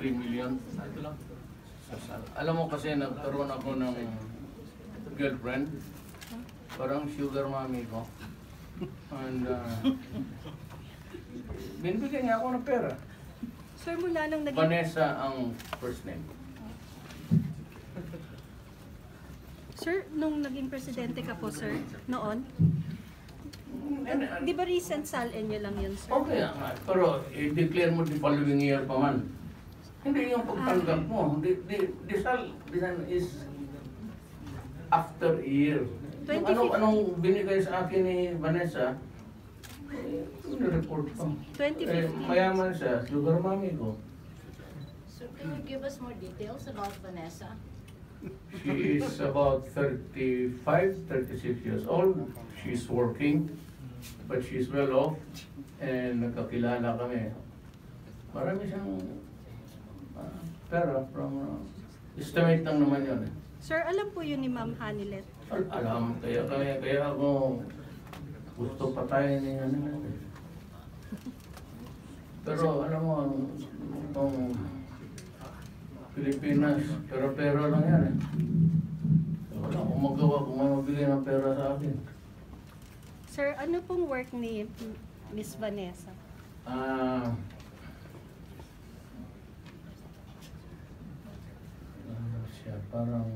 3 million. Alam mo kasi nagkaroon ako ng girlfriend. Parang sugar mommy ko. And uh, binibigyan niya ako ng pera. Sir, mula nang naging... Vanessa ang first name. Sir, nung naging presidente ka po, sir, noon, uh, di ba recent sal-in niyo lang yun, sir? Okay pero i-declare mo the following year pa man. Hindi yung pagtanggap mo. The, the, the sal design is after a year. Yung ano, 2015. anong binigay sa akin ni Vanessa, eh, report ko. 2015. Eh, mayaman siya, sugar mommy ko. So can you give us more details about Vanessa? She is about 35, 36 years old. She's working, but she's well off. And nagkakilala kami. Marami siyang pera from... ah, estimate lang naman yun. eh. Sir, alam po yun ni Ma'am Hanilet. Al- Alam, kaya, kaya, kaya ako gusto patayin niya naman. eh. Pero alam mo, ang Pilipinas, pera-pera lang yan eh. Wala akong magawa kung may mabili ng pera sa akin. Sir, ano pong work ni Miss Vanessa? Ah... ano siya, parang...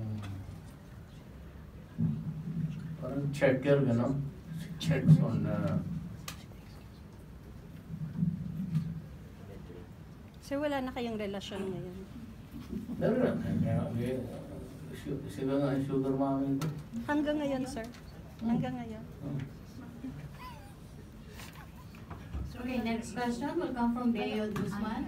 Parang checker, gano'n? Checks on... Uh, Sir, wala na kayong relasyon ngayon. Meron. Sila nga yung sugar mommy ko. Hanggang ngayon, sir? Hanggang ngayon? Hmm. Okay, next question will come from Bayo Guzman.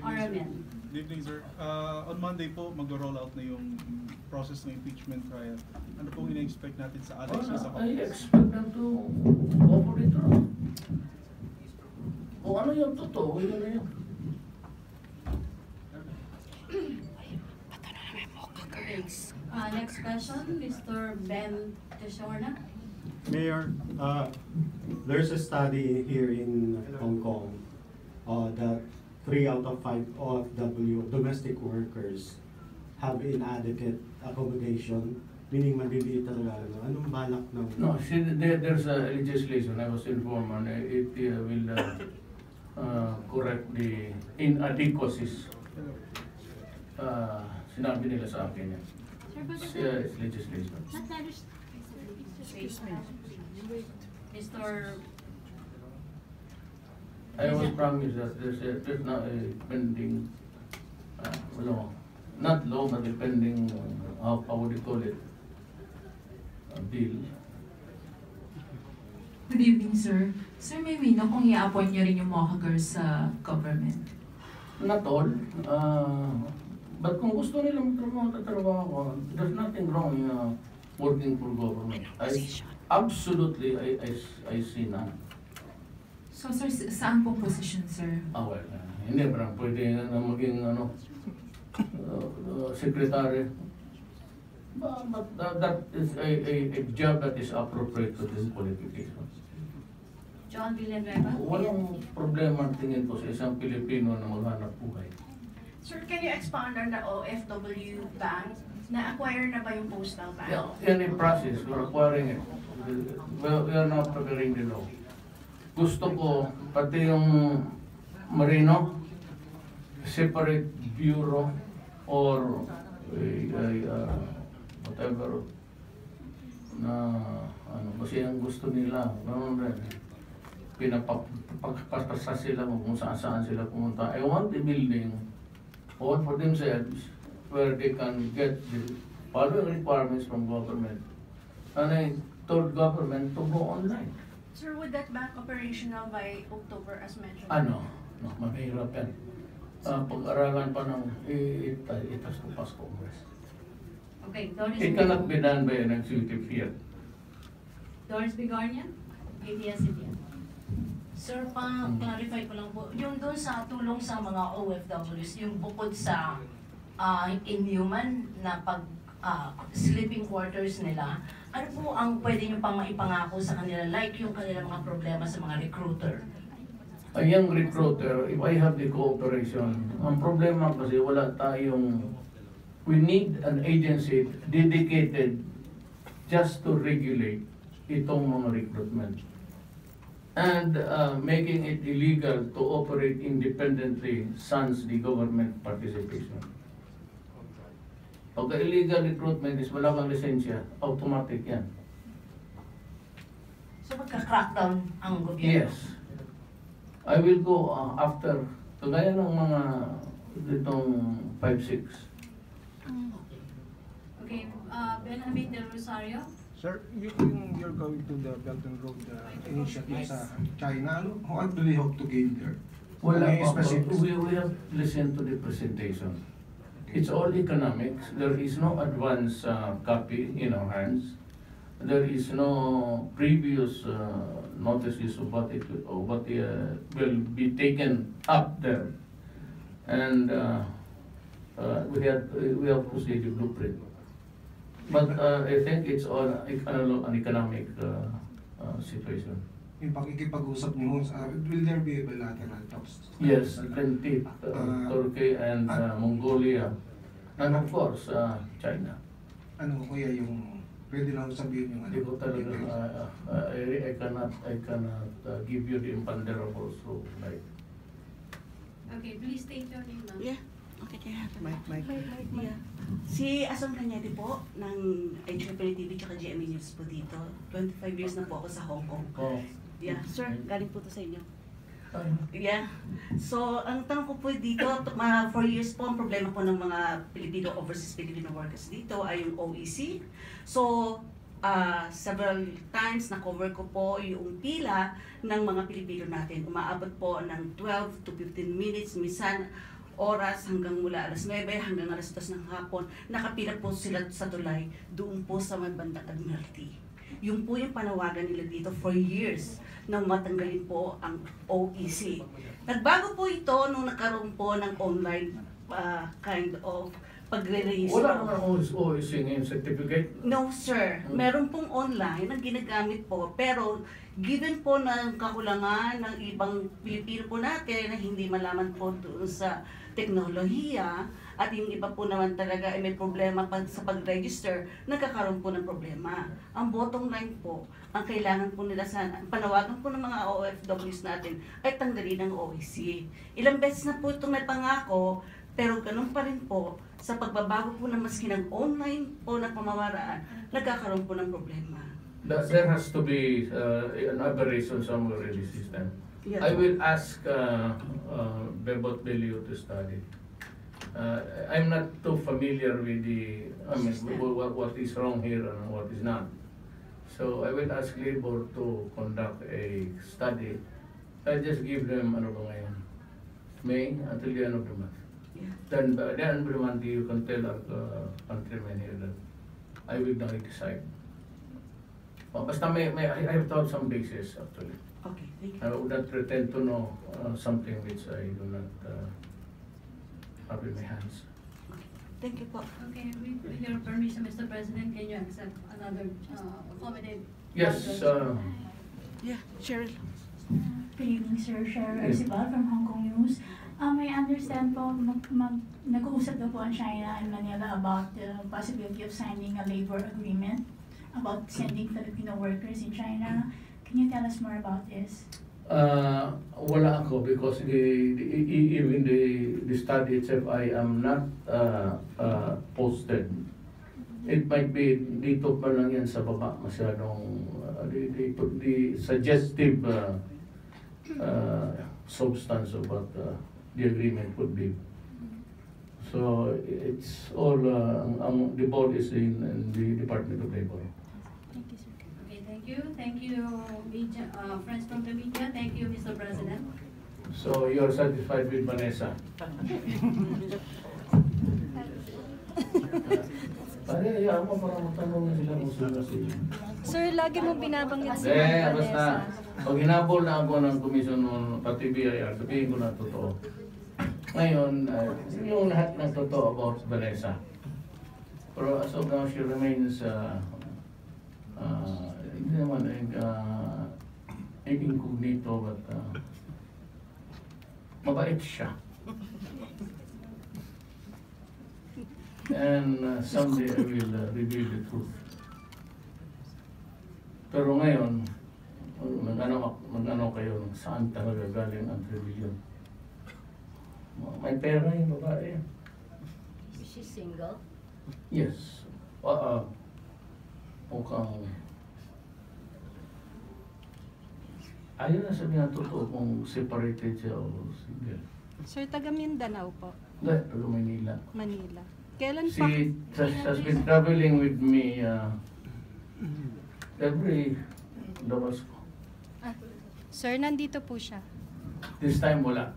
Aramen. Good evening, sir. Uh, on Monday po, mag-roll out na yung process ng impeachment trial. Ano pong ina-expect natin sa Alex Oh, sa I expect them to go for it. no? Kung ano yung totoo, yun na yun. Uh, next question, Mr. Ben Teshorna. Mayor, uh, there's a study here in Hong Kong uh, that three out of five OFW domestic workers have inadequate accommodation, meaning maliliit talaga. Ano, anong balak ng... No, see, there, there's a legislation, I was informed, and it uh, will uh, uh, correct the inadequacies. Uh, sinabi nila sa akin yan. Sir, but It's, uh, it's legislation. not letters. Excuse me. Mr. I was promised that there's a, there's now a pending, uh, law, not law, but a pending, uh, how, how would you call it? A bill. Good evening, sir. Sir, may we know kung i-appoint niyo rin yung mga girls sa government? Not all, uh, but kung gusto nila magtrabaho, tatrabaho ako, there's nothing wrong in uh, working for government. I, absolutely, I, I, I see none. So, sir, sa- saan po position, sir? Ah, well, uh, hindi pa lang pwede na maging ano, uh, uh, secretary. But, but that, that is a, a, a job that is appropriate to this qualification. John Villanueva. Walang problema ang tingin ko sa isang Pilipino na maghanap buhay. Sir, can you expand on the OFW bank? Na-acquire na ba yung postal bank? Yeah, in the process, we're acquiring it. We, we are now preparing the law. Gusto ko, pati yung Marino, separate bureau or uh, whatever na ano kasi ang gusto nila ganun rin. Pinapapasa sila kung saan saan sila pumunta. I want a building. All for themselves where they can get the following requirements from government. And I told government to go online Sir, would that bank operational by October as mentioned? ano no, mahirap yan Ah, pag-aralan pa ng itas ko pas Congress Okay, Doris. It cannot be done by an executive here. Doris Bigarnian, ABS-CBN. Sir, pa-clarify ko lang po, yung doon sa tulong sa mga OFWs, yung bukod sa ah, inhuman na pag ah, sleeping quarters nila, ano po ang pwede nyo pang maipangako sa kanila, like yung kanilang mga problema sa mga recruiter? a young recruiter, if I have the cooperation, ang problema kasi wala tayong, we need an agency dedicated just to regulate itong mga recruitment. And uh, making it illegal to operate independently sans the government participation. Pagka illegal recruitment is wala kang lisensya, automatic yan. So magka-crackdown ang gobyerno? Yes. I will go uh, after, kagaya ng mga ditong 5-6. Okay, uh, Benjamin Del Rosario. Sir, you, yung you're going to the Belt and Road uh, initiative sa China, ano, what do you hope to gain there? Po. specifics? We, we have listened to the presentation. It's all economics. There is no advance uh, copy in our hands. There is no previous uh, notices of what it of what uh, will be taken up there, and uh, uh, we have we have to see the blueprint. But uh, I think it's all an economic situation. Yung pakikipag-usap niyo, uh, will there be bilateral talks? Yes, plenty. Uh, Uh, Turkey and uh, Mongolia. And of course, uh, China. Ano kuya yung, pwede lang sabihin yung ano? Hindi ko talaga, uh, uh, I, I cannot, I cannot uh, give you the imponderables so like. Okay, please state your name now. Yeah. Okay, kaya happen. Mike, Mike. Yeah. Si Asong Cañete po ng HFL TV tsaka GMA News po dito. 25 years na po ako sa Hong Kong. Oh, Yeah, sir, galing po to sa inyo. Yeah. So, ang tanong ko po dito, mga 4 years po, ang problema po ng mga Filipino overseas Filipino workers dito ay yung OEC. So, ah, several times na-cover ko po yung pila ng mga Pilipino natin. Umaabot po ng 12 to 15 minutes, minsan oras hanggang mula alas 9 hanggang alas 2 ng hapon. Nakapila po sila sa tulay doon po sa may bandang Admiralty. Yung po yung panawagan nila dito for years na matanggalin po ang OEC. Nagbago po ito nung nagkaroon po ng online ah, kind of pagre-register. wala naman OSC ngayon certificate. No, sir. Hmm. Meron pong online na ginagamit po. Pero given po ng kakulangan ng ibang Pilipino po natin na hindi malaman po doon sa teknolohiya at yung iba po naman talaga ay may problema pag, sa pag-register, nagkakaroon po ng problema. Ang bottom line po, ang kailangan po nila sana, ang panawagan po ng mga OFWs natin ay tanggalin ang OEC. Ilang beses na po itong napangako, pero ganun pa rin po, sa pagbabago po ng maski ng online po na pamamaraan, nagkakaroon po ng problema. That there has to be uh, an aberration somewhere in the system. Yes. I will ask uh, uh, Bebot Belio to study. Uh, I'm not too familiar with the, I mean, wh- what, what is wrong here and what is not. So I will ask Labor to conduct a study. I just give them, ano ba ngayon? May until the end of the month. Yeah. Then, by the end of the month, you can tell our uh, countrymen here that I will now decide. Well, basta may, may, I I have thought some basis actually. Okay, thank you. I would not pretend to know uh, something which I do not uh, have in my hands. Thank you po. Okay, with with your permission, Mr. President, can you accept another uh, accommodate? Yes, uh, Yeah, Cheryl. Good evening, Sir. Cheryl Yes. Arcibal from Hong Kong News. Um, I understand po, mag, mag, nag-uusap daw po ang China and Manila about the possibility of signing a labor agreement about sending Filipino workers in China. Can you tell us more about this? uh, wala ako because the, the, e- e- even the, the study itself, I am not uh, uh, posted. It might be dito pa lang yan sa baba masyadong uh, the, the, the suggestive uh, uh, substance of what uh, the agreement would be. So it's all, uh, ang, the ball is in, in the Department of Labor. Thank you, sir. Okay, thank you, thank you, media, uh, friends from the media, thank you, Mr. President. So you are satisfied with Vanessa? Pare, hayaan mo para matanong na sila kung sino si Sir, lagi mo binabanggit si Eh, Ma'am basta, Vanessa. pag hinabol na ako ng komisyon ng pati BIR, sabihin ko na totoo. Ngayon, uh, yung lahat ng totoo about Vanessa. Pero as of now, she remains, uh, uh, hindi naman, uh, incognito, but uh, mabait siya. And uh, someday I will uh, reveal the truth. Pero ngayon, mag-ano, mag-ano kayo, saan talaga galing ang rebellion? May pera yung babae. Is she single? Yes. Uh, mukhang... Ayaw na sabihin ang totoo kung separated siya o single. Sir, taga Mindanao po, Hindi, taga Manila. Manila. Kailan pa? She has, been traveling with me uh, every labas ko. Ah, sir, nandito po siya. This time wala.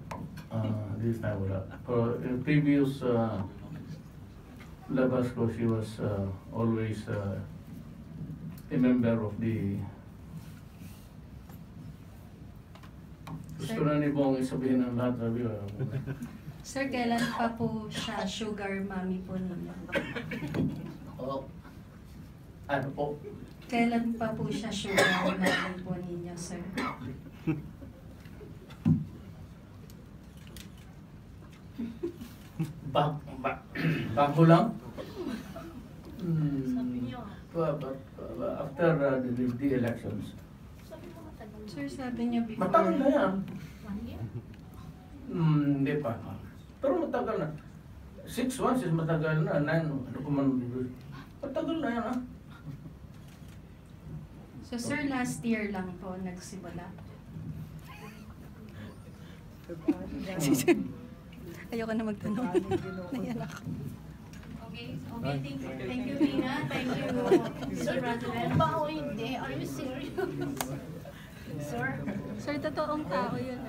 Uh, this time wala. Pero in previous uh, labas ko, she was uh, always uh, a member of the Gusto na ni Bong isabihin ng lahat sabi ko. Sir, kailan pa po siya sugar mommy po ninyo? Oh. Ano po? Kailan pa po siya sugar mommy po ninyo, sir? Ba, ba, bago lang? Hmm, after uh, the, the, the elections. Sir, sabi niyo before... Matagal na yan. Hmm, hindi pa. Pero matagal na. Six months is matagal na. Nine, ano ko man. Matagal na yan ah. So, sir, last year lang po nagsimula. Ayoko na magtanong. Nayan ako. Okay, okay, thank you, thank you, Tina, thank you, Mr. President. Ba o hindi? Are you serious? Sir? Sir, totoong tao yun.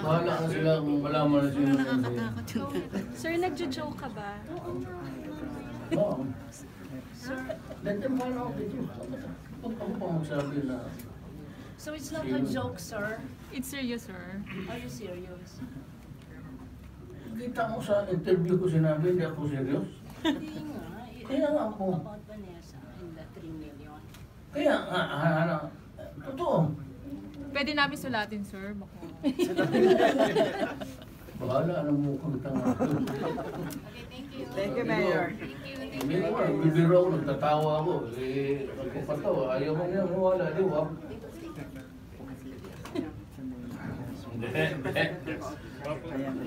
Bahala na sila kung malaman na sila. Sir, nagjo-joke ka ba? Oo. Let them find out with you. Huwag ako pa magsabi na. So it's not a joke, sir? It's serious, sir. Are you serious? Kita mo sa interview ko sinabi, hindi ako serious. Hindi nga. Kaya nga ako. About Vanessa and the 3 million. Kaya nga, ah, ano, totoo. Pwede namin sulatin, sir. Baka. Bahala na mo kung tanga. Okay, thank you. Thank you, Mayor. Thank you, thank Hindi you. ko, bibiro ako, nagtatawa ako. Eh, nagpapatawa, ayaw mo niya mawala, di ba? Hindi, hindi.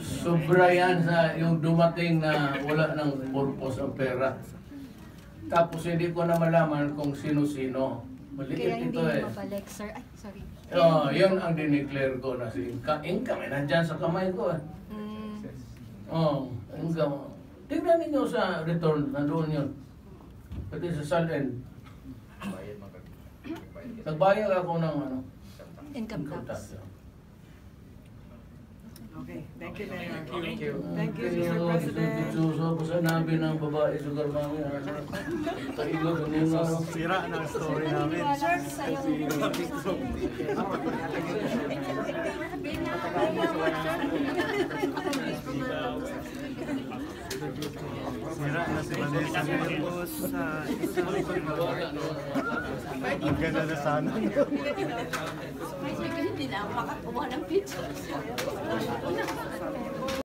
Sobra yan sa yung dumating na wala ng purpose ang pera. Tapos hindi ko na malaman kung sino-sino. Maliit Kaya hindi ito eh. mabalik, sir. Ay, sorry. Oh, yun ang dineclare ko na si Inka. Inka, may nandyan sa kamay ko eh. Mm, Oh, Inka. Tingnan ninyo sa return, nandoon yun. Pati sa SALN. Nagbayad ako ng ano, income income tax. tax. Okay, thank you, Mayor. Thank you. Thank you, Mr. President. Suso ko sa nabi ng babae sa garmami. Sira ang story namin. Sira na si Vanessa ngayon. Tapos, ah, isang Ang ganda na sana. Hindi na ako makakuha ng picture.